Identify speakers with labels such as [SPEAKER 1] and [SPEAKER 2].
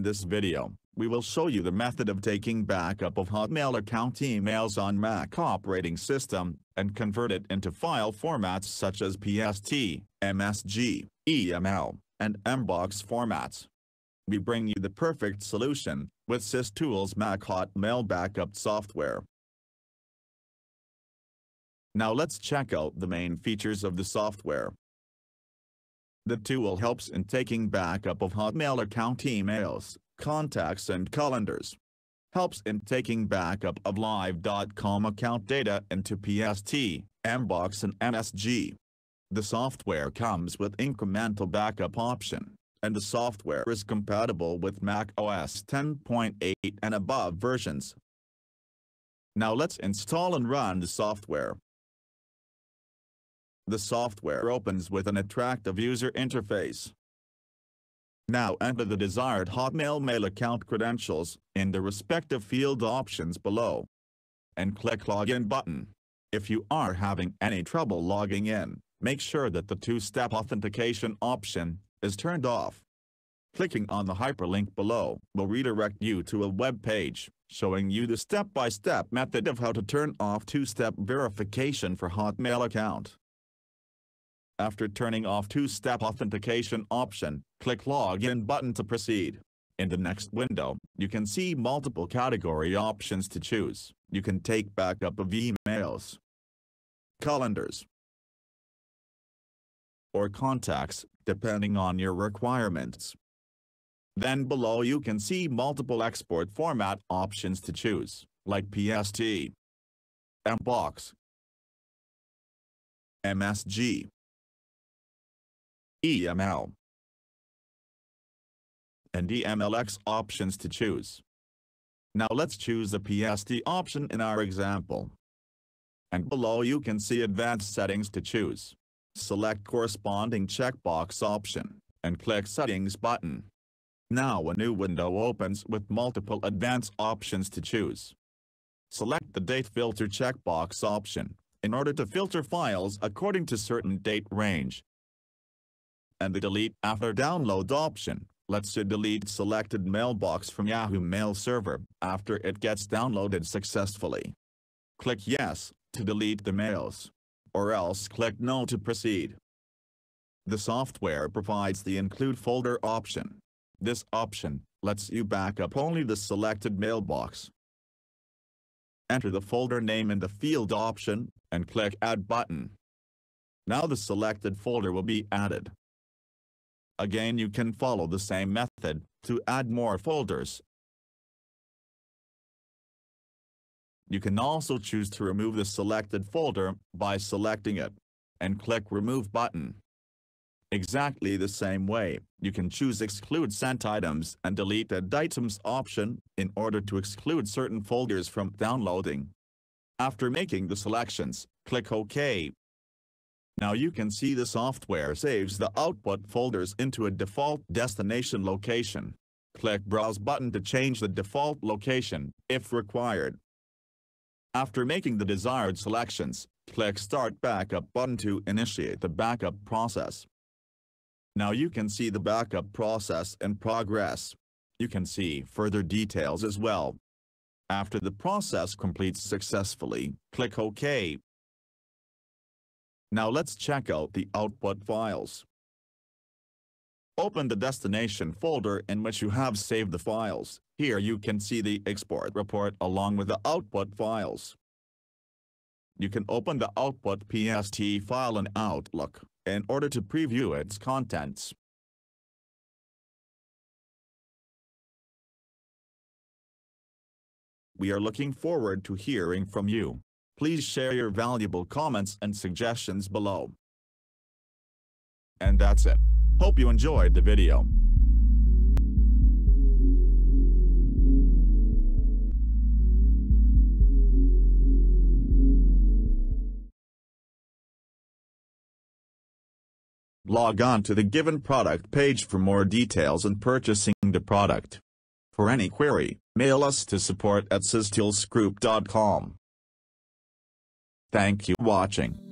[SPEAKER 1] In this video, we will show you the method of taking backup of Hotmail account emails on Mac operating system, and convert it into file formats such as PST, MSG, EML, and Mbox formats. We bring you the perfect solution, with SysTools Mac Hotmail backup software. Now let's check out the main features of the software. The tool helps in taking backup of Hotmail account emails, contacts and calendars. Helps in taking backup of Live.com account data into PST, Mbox and MSG. The software comes with incremental backup option, and the software is compatible with Mac OS 10.8 and above versions. Now let's install and run the software. The software opens with an attractive user interface. Now enter the desired Hotmail mail account credentials in the respective field options below. And click Login button. If you are having any trouble logging in, make sure that the two-step authentication option is turned off. Clicking on the hyperlink below will redirect you to a web page showing you the step-by-step -step method of how to turn off two-step verification for Hotmail account. After turning off two-step authentication option, click Login button to proceed. In the next window, you can see multiple category options to choose. You can take backup of emails, calendars, or contacts, depending on your requirements. Then below you can see multiple export format options to choose, like PST, Mbox, MSG, EML, and EMLX options to choose. Now let's choose the PST option in our example. And below you can see advanced settings to choose. Select corresponding checkbox option, and click Settings button. Now a new window opens with multiple advanced options to choose. Select the Date Filter checkbox option, in order to filter files according to certain date range and the delete after download option lets you delete selected mailbox from Yahoo Mail server after it gets downloaded successfully. Click Yes to delete the mails, or else click No to proceed. The software provides the Include folder option. This option lets you back up only the selected mailbox. Enter the folder name in the field option, and click Add button. Now the selected folder will be added. Again you can follow the same method to add more folders. You can also choose to remove the selected folder by selecting it and click Remove button. Exactly the same way, you can choose Exclude Sent Items and Deleted Items option in order to exclude certain folders from downloading. After making the selections, click OK now you can see the software saves the output folders into a default destination location. Click Browse button to change the default location, if required. After making the desired selections, click Start Backup button to initiate the backup process. Now you can see the backup process in progress. You can see further details as well. After the process completes successfully, click OK. Now let's check out the output files. Open the destination folder in which you have saved the files. Here you can see the export report along with the output files. You can open the output PST file in Outlook in order to preview its contents. We are looking forward to hearing from you. Please share your valuable comments and suggestions below. And that's it. Hope you enjoyed the video. Log on to the given product page for more details and purchasing the product. For any query, mail us to support at systoolsgroup.com. Thank you watching.